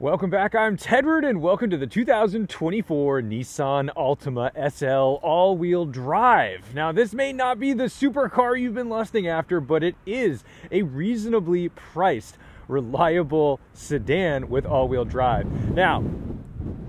Welcome back. I'm Tedward, and welcome to the 2024 Nissan Altima SL all-wheel drive. Now, this may not be the supercar you've been lusting after, but it is a reasonably priced, reliable sedan with all-wheel drive. Now,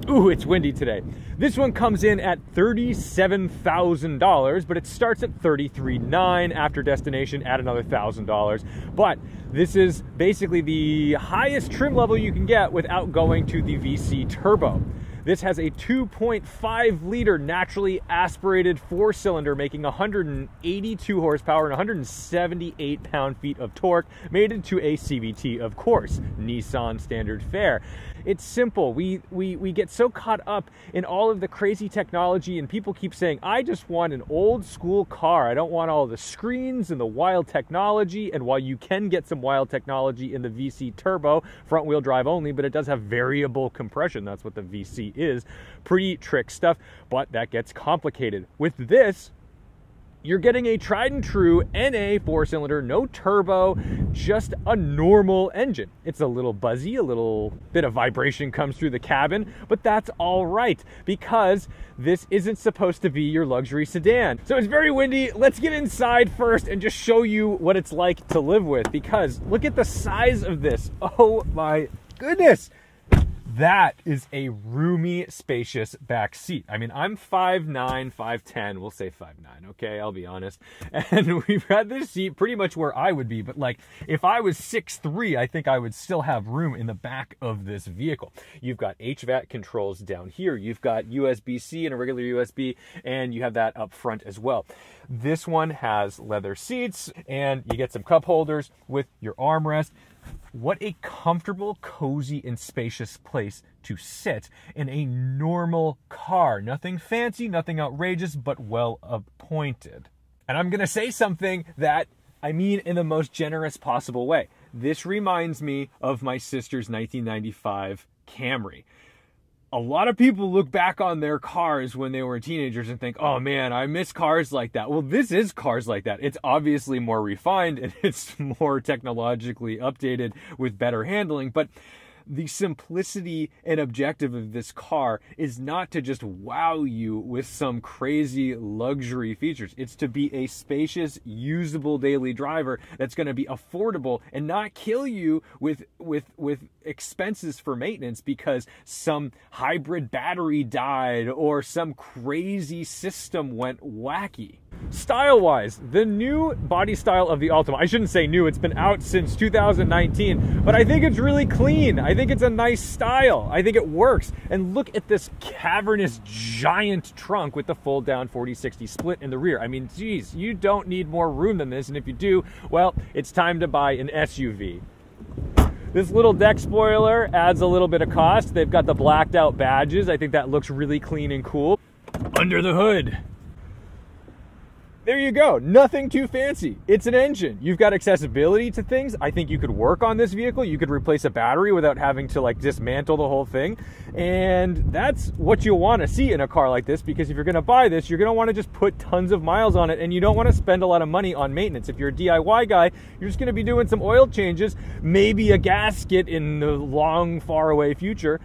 Ooh, it's windy today. This one comes in at $37,000, but it starts at $33,900 after destination, add another $1,000. But this is basically the highest trim level you can get without going to the VC Turbo. This has a 2.5 liter naturally aspirated four cylinder, making 182 horsepower and 178 pound feet of torque, made into a CVT, of course, Nissan standard fare. It's simple. We, we, we get so caught up in all of the crazy technology, and people keep saying, I just want an old school car. I don't want all the screens and the wild technology. And while you can get some wild technology in the VC Turbo, front wheel drive only, but it does have variable compression. That's what the VC is pretty trick stuff, but that gets complicated. With this, you're getting a tried and true NA four cylinder, no turbo, just a normal engine. It's a little buzzy, a little bit of vibration comes through the cabin, but that's all right because this isn't supposed to be your luxury sedan. So it's very windy. Let's get inside first and just show you what it's like to live with because look at the size of this. Oh my goodness that is a roomy, spacious back seat. I mean, I'm 5'9", 5'10", we'll say 5'9", okay, I'll be honest. And we've had this seat pretty much where I would be, but like, if I was 6'3", I think I would still have room in the back of this vehicle. You've got HVAC controls down here, you've got USB-C and a regular USB, and you have that up front as well. This one has leather seats, and you get some cup holders with your armrest. What a comfortable, cozy, and spacious place to sit in a normal car. Nothing fancy, nothing outrageous, but well appointed. And I'm going to say something that I mean in the most generous possible way. This reminds me of my sister's 1995 Camry a lot of people look back on their cars when they were teenagers and think, oh man, I miss cars like that. Well, this is cars like that. It's obviously more refined and it's more technologically updated with better handling, but the simplicity and objective of this car is not to just wow you with some crazy luxury features. It's to be a spacious, usable daily driver that's going to be affordable and not kill you with with with expenses for maintenance because some hybrid battery died or some crazy system went wacky. Style wise, the new body style of the Altima, I shouldn't say new, it's been out since 2019, but I think it's really clean. I think it's a nice style. I think it works. And look at this cavernous giant trunk with the fold down 40-60 split in the rear. I mean, geez, you don't need more room than this. And if you do, well, it's time to buy an SUV. This little deck spoiler adds a little bit of cost. They've got the blacked out badges. I think that looks really clean and cool. Under the hood, there you go. Nothing too fancy. It's an engine. You've got accessibility to things. I think you could work on this vehicle. You could replace a battery without having to like dismantle the whole thing. And that's what you want to see in a car like this because if you're going to buy this, you're going to want to just put tons of miles on it and you don't want to spend a lot of money on maintenance. If you're a DIY guy, you're just going to be doing some oil changes, maybe a gasket in the long, far away future.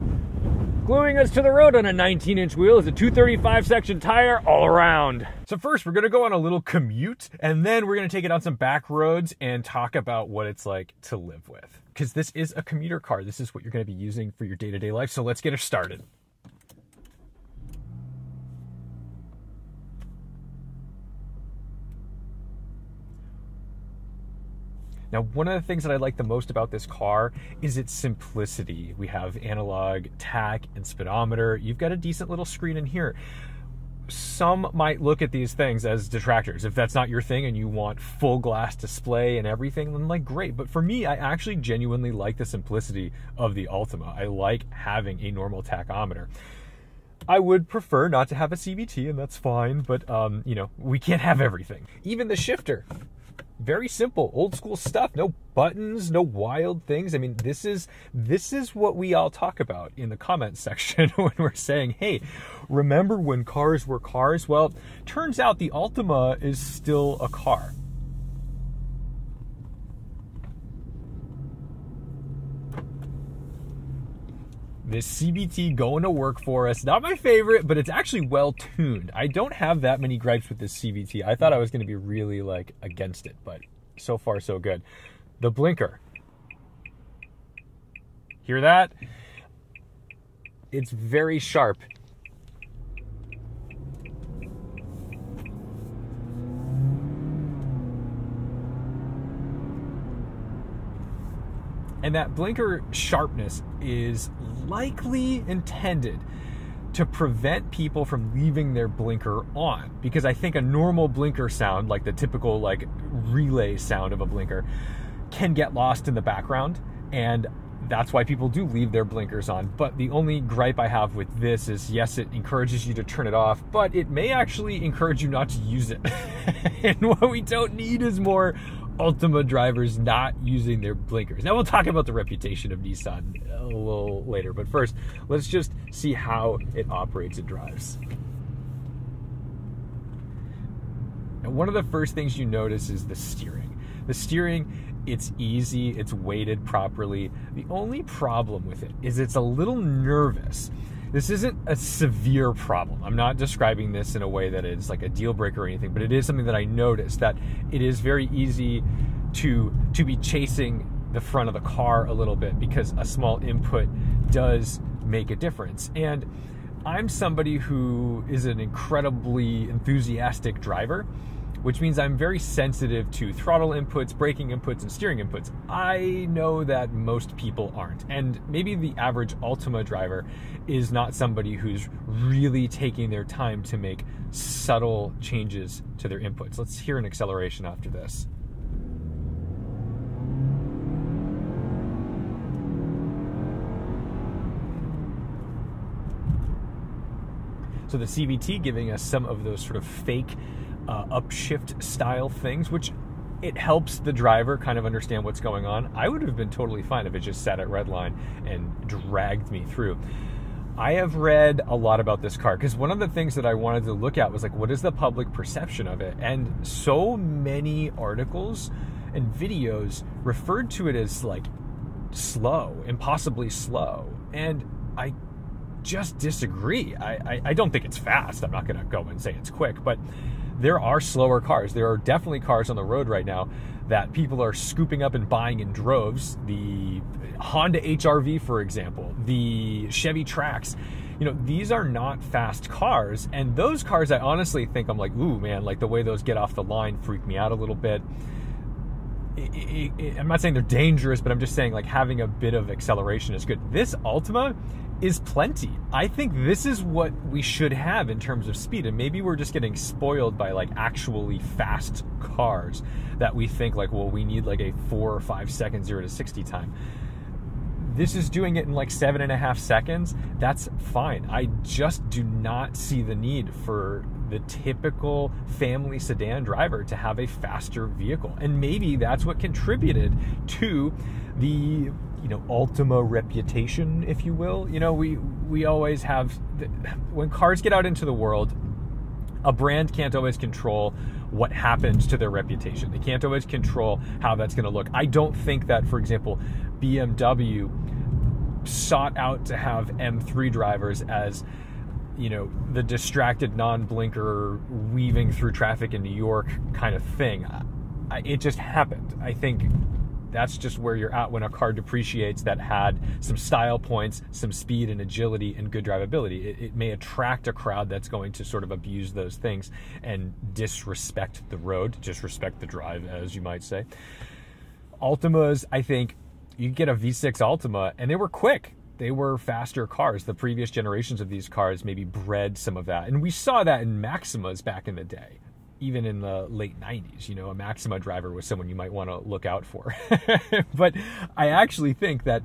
Gluing us to the road on a 19 inch wheel is a 235 section tire all around. So first we're gonna go on a little commute and then we're gonna take it on some back roads and talk about what it's like to live with. Because this is a commuter car. This is what you're gonna be using for your day-to-day -day life. So let's get it started. Now, one of the things that I like the most about this car is its simplicity. We have analog, tach, and speedometer. You've got a decent little screen in here. Some might look at these things as detractors. If that's not your thing and you want full glass display and everything, then like great. But for me, I actually genuinely like the simplicity of the Altima. I like having a normal tachometer. I would prefer not to have a CVT, and that's fine, but um, you know, we can't have everything. Even the shifter very simple old school stuff. No buttons no wild things. I mean this is this is what we all talk about in the comment section when we're saying hey remember when cars were cars? Well turns out the altima is still a car this CVT going to work for us. Not my favorite, but it's actually well tuned. I don't have that many gripes with this CVT. I thought I was going to be really like against it, but so far so good. The blinker. Hear that? It's very sharp. And that blinker sharpness is likely intended to prevent people from leaving their blinker on because I think a normal blinker sound like the typical like relay sound of a blinker can get lost in the background and that's why people do leave their blinkers on. But the only gripe I have with this is yes, it encourages you to turn it off, but it may actually encourage you not to use it. and what we don't need is more Altima drivers not using their blinkers. Now we'll talk about the reputation of Nissan a little later, but first, let's just see how it operates and drives. And one of the first things you notice is the steering. The steering, it's easy, it's weighted properly. The only problem with it is it's a little nervous this isn't a severe problem. I'm not describing this in a way that is like a deal breaker or anything, but it is something that I noticed that it is very easy to to be chasing the front of the car a little bit because a small input does make a difference. And I'm somebody who is an incredibly enthusiastic driver which means I'm very sensitive to throttle inputs, braking inputs, and steering inputs. I know that most people aren't. And maybe the average Altima driver is not somebody who's really taking their time to make subtle changes to their inputs. Let's hear an acceleration after this. So the CVT giving us some of those sort of fake uh, upshift style things, which it helps the driver kind of understand what's going on. I would have been totally fine if it just sat at red line and dragged me through. I have read a lot about this car because one of the things that I wanted to look at was like, what is the public perception of it? And so many articles and videos referred to it as like slow, impossibly slow. And I just disagree. I, I, I don't think it's fast. I'm not going to go and say it's quick, but there are slower cars. There are definitely cars on the road right now that people are scooping up and buying in droves. The Honda HRV, for example, the Chevy Trax. You know, these are not fast cars. And those cars, I honestly think I'm like, ooh, man, like the way those get off the line freak me out a little bit. It, it, it, I'm not saying they're dangerous, but I'm just saying like having a bit of acceleration is good. This Altima is plenty. I think this is what we should have in terms of speed. And maybe we're just getting spoiled by like actually fast cars that we think like, well, we need like a four or five second zero to 60 time. This is doing it in like seven and a half seconds. That's fine. I just do not see the need for the typical family sedan driver to have a faster vehicle. And maybe that's what contributed to the you know Altima reputation, if you will. You know, we we always have when cars get out into the world, a brand can't always control what happens to their reputation. They can't always control how that's going to look. I don't think that, for example, BMW sought out to have M3 drivers as you know the distracted non-blinker weaving through traffic in New York kind of thing. It just happened. I think that's just where you're at when a car depreciates that had some style points, some speed and agility and good drivability. It, it may attract a crowd that's going to sort of abuse those things and disrespect the road, disrespect the drive, as you might say. Altimas, I think you get a V6 Altima and they were quick they were faster cars. The previous generations of these cars maybe bred some of that. And we saw that in Maximas back in the day even in the late 90s. You know, a Maxima driver was someone you might want to look out for. but I actually think that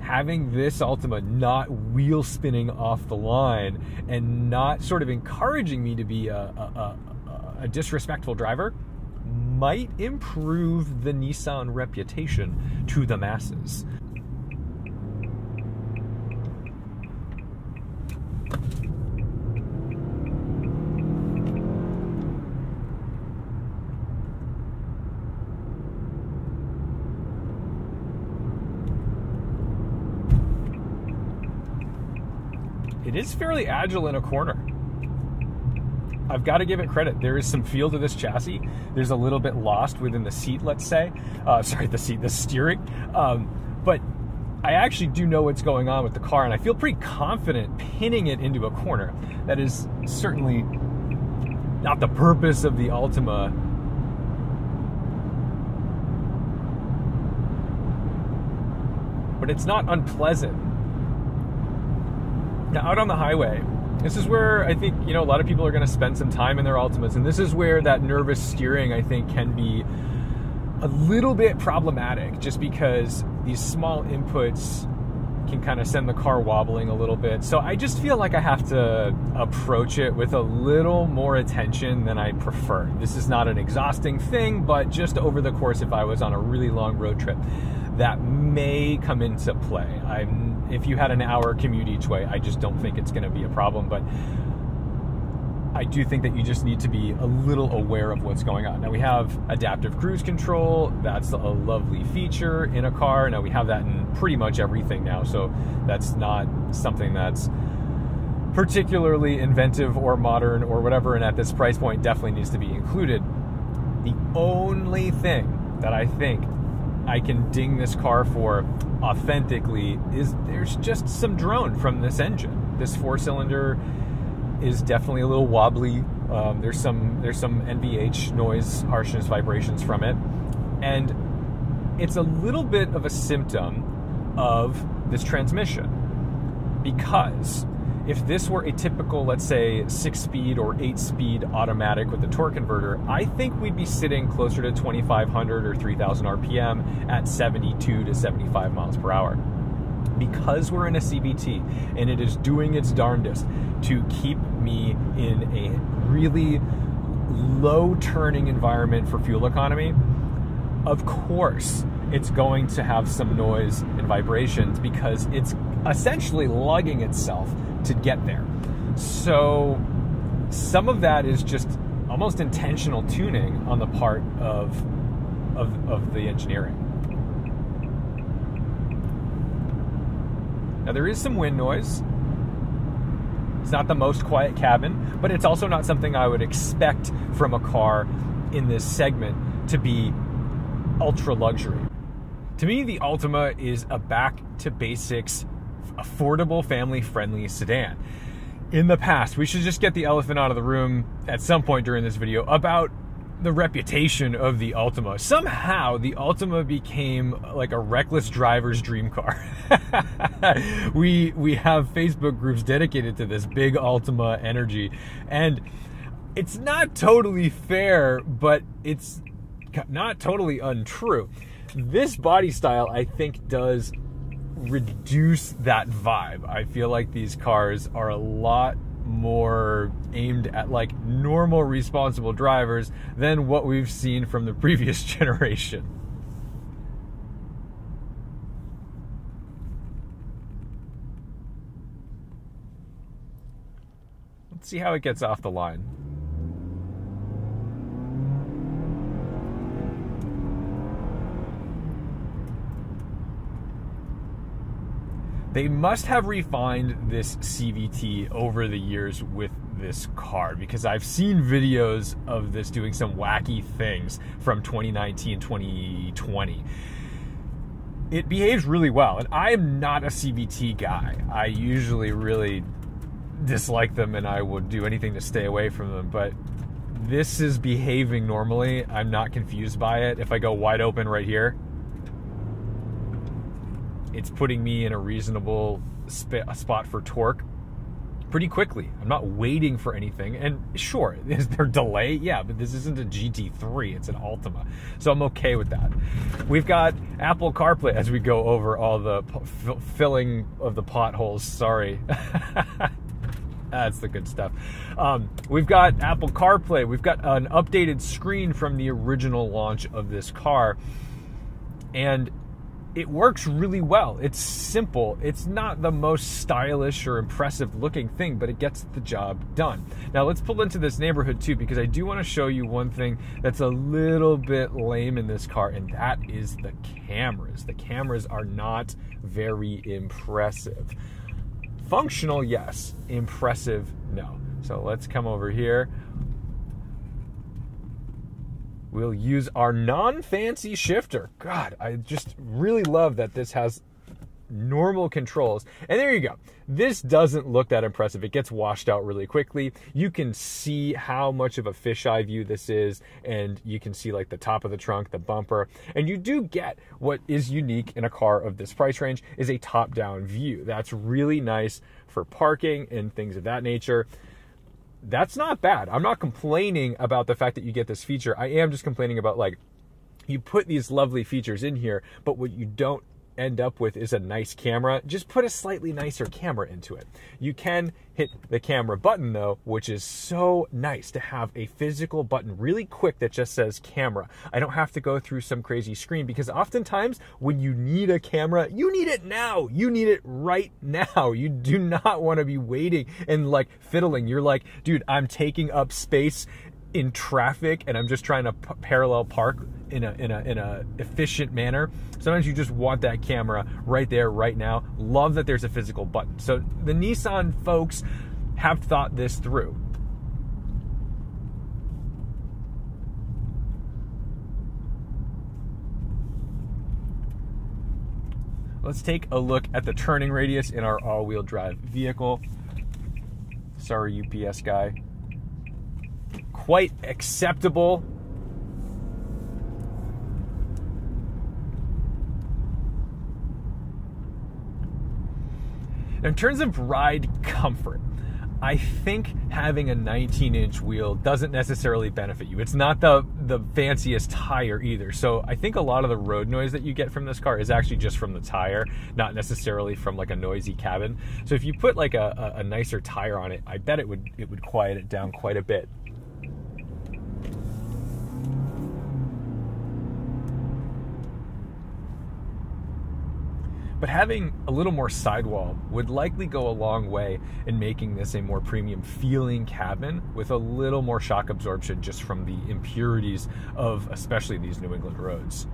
having this Altima not wheel spinning off the line and not sort of encouraging me to be a, a, a, a disrespectful driver might improve the Nissan reputation to the masses. It is fairly agile in a corner. I've got to give it credit. There is some feel to this chassis. There's a little bit lost within the seat, let's say. Uh, sorry, the seat, the steering. Um, but I actually do know what's going on with the car, and I feel pretty confident pinning it into a corner. That is certainly not the purpose of the Altima. But it's not unpleasant. Now, out on the highway, this is where I think you know a lot of people are going to spend some time in their Altimas, and this is where that nervous steering I think can be a little bit problematic, just because these small inputs can kind of send the car wobbling a little bit. So I just feel like I have to approach it with a little more attention than I prefer. This is not an exhausting thing, but just over the course, if I was on a really long road trip, that may come into play. I'm if you had an hour commute each way, I just don't think it's going to be a problem. But I do think that you just need to be a little aware of what's going on. Now we have adaptive cruise control. That's a lovely feature in a car. Now we have that in pretty much everything now. So that's not something that's particularly inventive or modern or whatever. And at this price point, definitely needs to be included. The only thing that I think I can ding this car for authentically is there's just some drone from this engine. This four cylinder is definitely a little wobbly. Um, there's some there's some NVH noise, harshness, vibrations from it, and it's a little bit of a symptom of this transmission because if this were a typical, let's say, six speed or eight speed automatic with a torque converter, I think we'd be sitting closer to 2,500 or 3,000 RPM at 72 to 75 miles per hour. Because we're in a CVT and it is doing its darndest to keep me in a really low turning environment for fuel economy, of course it's going to have some noise and vibrations because it's essentially lugging itself to get there. So some of that is just almost intentional tuning on the part of of, of the engineering. Now, there is some wind noise. It's not the most quiet cabin, but it's also not something I would expect from a car in this segment to be ultra luxury. To me, the Altima is a back to basics, affordable, family friendly sedan. In the past, we should just get the elephant out of the room at some point during this video about the reputation of the Altima. Somehow, the Altima became like a reckless driver's dream car. we we have Facebook groups dedicated to this big Altima energy, and it's not totally fair, but it's not totally untrue. This body style, I think, does reduce that vibe. I feel like these cars are a lot more aimed at like normal responsible drivers than what we've seen from the previous generation. Let's see how it gets off the line. They must have refined this CVT over the years with this car because I've seen videos of this doing some wacky things from 2019, 2020. It behaves really well, and I am not a CVT guy. I usually really dislike them and I would do anything to stay away from them, but this is behaving normally. I'm not confused by it. If I go wide open right here, it's putting me in a reasonable sp- spot for torque pretty quickly. I'm not waiting for anything. And sure, is there delay? Yeah, but this isn't a GT3, it's an Altima. So I'm okay with that. We've got Apple CarPlay as we go over all the p- filling of the potholes. Sorry. That's the good stuff. Um, we've got Apple CarPlay. We've got an updated screen from the original launch of this car. And it works really well. It's simple. It's not the most stylish or impressive looking thing, but it gets the job done. Now let's pull into this neighborhood too, because I do want to show you one thing that's a little bit lame in this car, and that is the cameras. The cameras are not very impressive. Functional, yes. Impressive, no. So let's come over here. We'll use our non-fancy shifter. God, I just really love that this has normal controls. And there you go. This doesn't look that impressive. It gets washed out really quickly. You can see how much of a fisheye view this is, and you can see like the top of the trunk, the bumper, and you do get what is unique in a car of this price range is a top-down view. That's really nice for parking and things of that nature. That's not bad. I'm not complaining about the fact that you get this feature. I am just complaining about like you put these lovely features in here, but what you don't end up with is a nice camera, just put a slightly nicer camera into it. You can hit the camera button though, which is so nice to have a physical button really quick that just says camera. I don't have to go through some crazy screen because oftentimes when you need a camera, you need it now. You need it right now. You do not want to be waiting and like fiddling. You're like, dude, I'm taking up space in traffic and I'm just trying to p- parallel park in a in a in a efficient manner. Sometimes you just want that camera right there right now. Love that there's a physical button. So the Nissan folks have thought this through. Let's take a look at the turning radius in our all-wheel drive vehicle. Sorry, UPS guy quite acceptable. In terms of ride comfort, I think having a 19 inch wheel doesn't necessarily benefit you. It's not the, the fanciest tire either. So I think a lot of the road noise that you get from this car is actually just from the tire, not necessarily from like a noisy cabin. So if you put like a, a nicer tire on it, I bet it would it would quiet it down quite a bit. But having a little more sidewall would likely go a long way in making this a more premium feeling cabin with a little more shock absorption just from the impurities of especially these New England roads.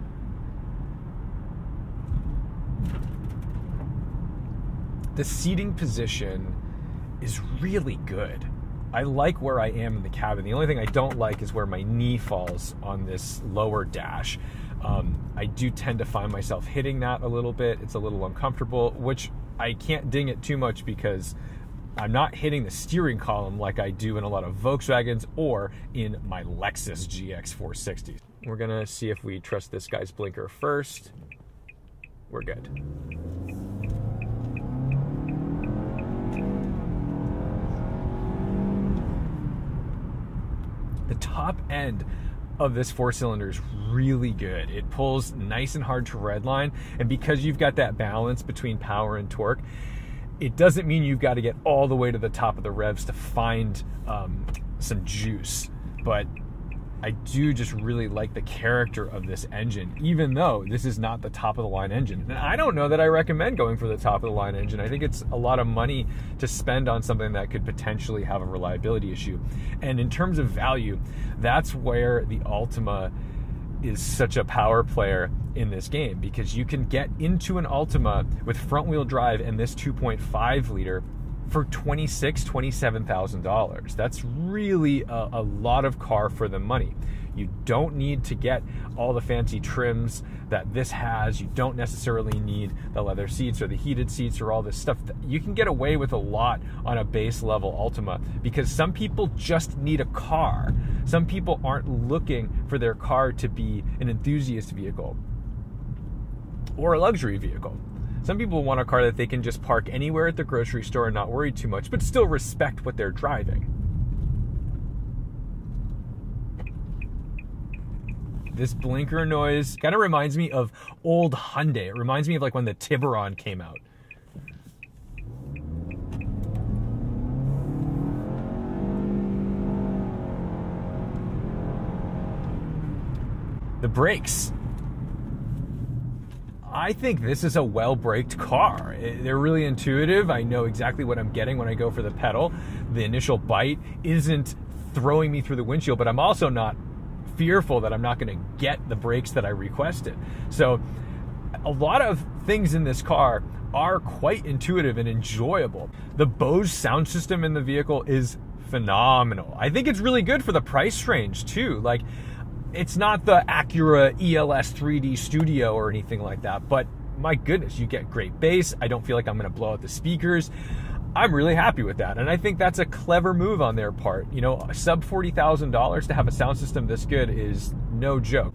The seating position is really good. I like where I am in the cabin. The only thing I don't like is where my knee falls on this lower dash. Um, I do tend to find myself hitting that a little bit. It's a little uncomfortable, which I can't ding it too much because I'm not hitting the steering column like I do in a lot of Volkswagens or in my Lexus GX 460. We're gonna see if we trust this guy's blinker first. We're good. The top end of this four cylinder is really good. It pulls nice and hard to redline, and because you've got that balance between power and torque, it doesn't mean you've got to get all the way to the top of the revs to find um, some juice. But I do just really like the character of this engine, even though this is not the top of the line engine. And I don't know that I recommend going for the top of the line engine. I think it's a lot of money to spend on something that could potentially have a reliability issue. And in terms of value, that's where the Altima is such a power player in this game because you can get into an Altima with front wheel drive and this 2.5 liter for $26,000, $27,000. That's really a, a lot of car for the money. You don't need to get all the fancy trims that this has. You don't necessarily need the leather seats or the heated seats or all this stuff. You can get away with a lot on a base level Altima because some people just need a car. Some people aren't looking for their car to be an enthusiast vehicle or a luxury vehicle. Some people want a car that they can just park anywhere at the grocery store and not worry too much, but still respect what they're driving. This blinker noise kind of reminds me of old Hyundai. It reminds me of like when the Tiburon came out. The brakes I think this is a well braked car. They're really intuitive. I know exactly what I'm getting when I go for the pedal. The initial bite isn't throwing me through the windshield, but I'm also not fearful that I'm not going to get the brakes that I requested. So a lot of things in this car are quite intuitive and enjoyable. The Bose sound system in the vehicle is phenomenal. I think it's really good for the price range too. Like it's not the Acura ELS 3D Studio or anything like that, but my goodness, you get great bass. I don't feel like I'm going to blow out the speakers. I'm really happy with that. And I think that's a clever move on their part. You know, sub $40,000 to have a sound system this good is no joke.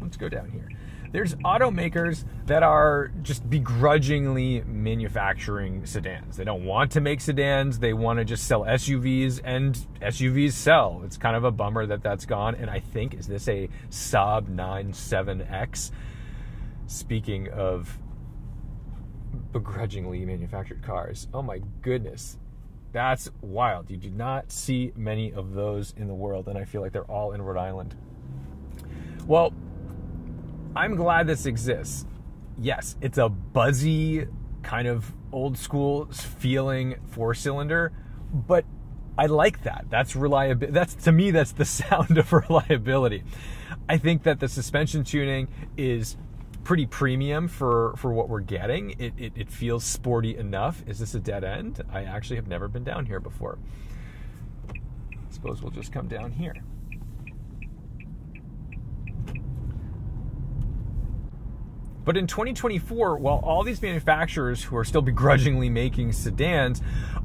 Let's go down here. There's automakers that are just begrudgingly manufacturing sedans. They don't want to make sedans. They want to just sell SUVs, and SUVs sell. It's kind of a bummer that that's gone. And I think, is this a Saab 97X? Speaking of begrudgingly manufactured cars. Oh my goodness. That's wild. You do not see many of those in the world, and I feel like they're all in Rhode Island. Well, I'm glad this exists. Yes, it's a buzzy, kind of old school feeling four cylinder, but I like that. That's reliability. That's to me, that's the sound of reliability. I think that the suspension tuning is pretty premium for for what we're getting. It, it, it feels sporty enough. Is this a dead end? I actually have never been down here before. I suppose we'll just come down here. But in 2024, while all these manufacturers who are still begrudgingly making sedans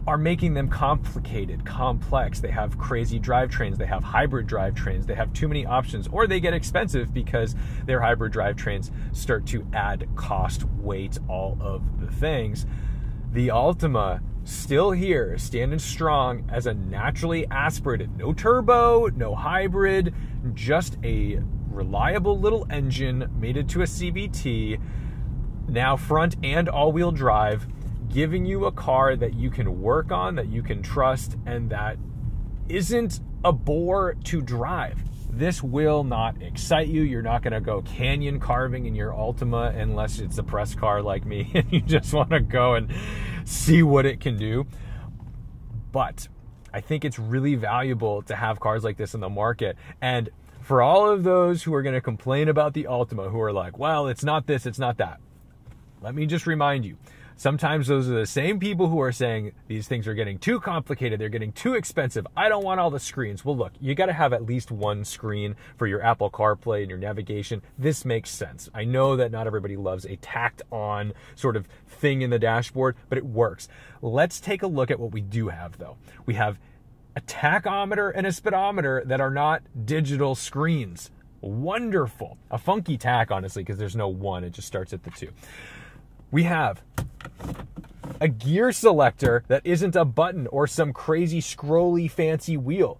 are making them complicated, complex, they have crazy drivetrains, they have hybrid drivetrains, they have too many options, or they get expensive because their hybrid drivetrains start to add cost, weight, all of the things. The Altima still here, standing strong as a naturally aspirated, no turbo, no hybrid, just a reliable little engine mated to a CVT, now front and all wheel drive, giving you a car that you can work on, that you can trust, and that isn't a bore to drive. This will not excite you. You're not going to go canyon carving in your Altima unless it's a press car like me and you just want to go and see what it can do. But I think it's really valuable to have cars like this in the market. And for all of those who are going to complain about the Altima, who are like, well, it's not this, it's not that, let me just remind you. Sometimes those are the same people who are saying these things are getting too complicated, they're getting too expensive. I don't want all the screens. Well, look, you got to have at least one screen for your Apple CarPlay and your navigation. This makes sense. I know that not everybody loves a tacked on sort of thing in the dashboard, but it works. Let's take a look at what we do have though. We have a tachometer and a speedometer that are not digital screens. Wonderful. A funky tach, honestly, because there's no one, it just starts at the two. We have a gear selector that isn't a button or some crazy scrolly fancy wheel.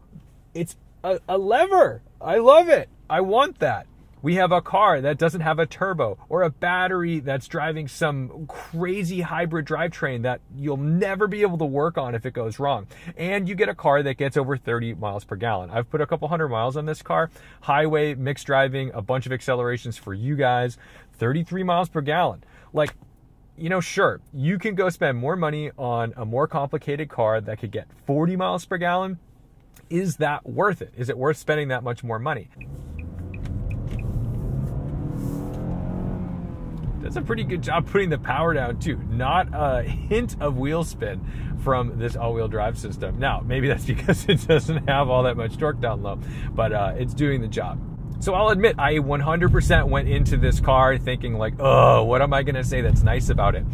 It's a, a lever. I love it. I want that we have a car that doesn't have a turbo or a battery that's driving some crazy hybrid drivetrain that you'll never be able to work on if it goes wrong. And you get a car that gets over 30 miles per gallon. I've put a couple hundred miles on this car, highway, mixed driving, a bunch of accelerations for you guys, 33 miles per gallon. Like, you know, sure, you can go spend more money on a more complicated car that could get 40 miles per gallon. Is that worth it? Is it worth spending that much more money? Does a pretty good job putting the power down too. Not a hint of wheel spin from this all-wheel drive system. Now, maybe that's because it doesn't have all that much torque down low, but uh, it's doing the job. So I'll admit, I 100% went into this car thinking like, oh, what am I going to say that's nice about it?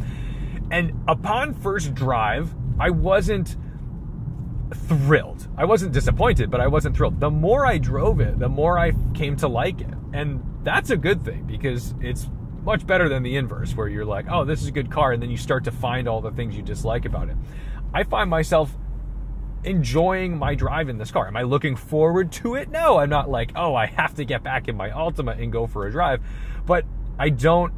And upon first drive, I wasn't thrilled. I wasn't disappointed, but I wasn't thrilled. The more I drove it, the more I came to like it. And that's a good thing because it's much better than the inverse, where you're like, oh, this is a good car, and then you start to find all the things you dislike about it. I find myself enjoying my drive in this car. Am I looking forward to it? No, I'm not like, oh, I have to get back in my Altima and go for a drive. But I don't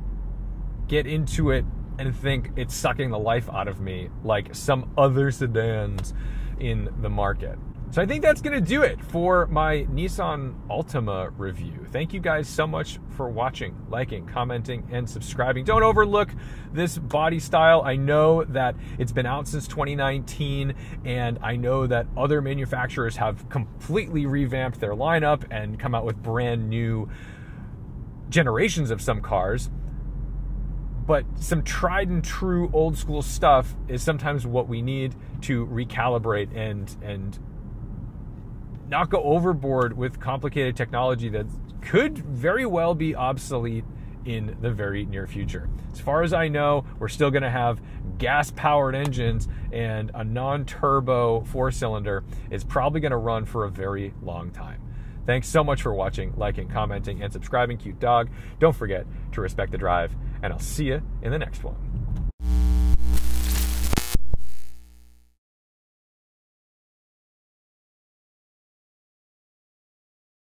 get into it and think it's sucking the life out of me like some other sedans in the market. So I think that's going to do it for my Nissan Altima review. Thank you guys so much for watching, liking, commenting, and subscribing. Don't overlook this body style. I know that it's been out since 2019, and I know that other manufacturers have completely revamped their lineup and come out with brand new generations of some cars but some tried and true old school stuff is sometimes what we need to recalibrate and and not go overboard with complicated technology that could very well be obsolete in the very near future. As far as I know, we're still going to have gas powered engines, and a non turbo four cylinder is probably going to run for a very long time. Thanks so much for watching, liking, commenting, and subscribing. Cute dog. Don't forget to respect the drive, and I'll see you in the next one.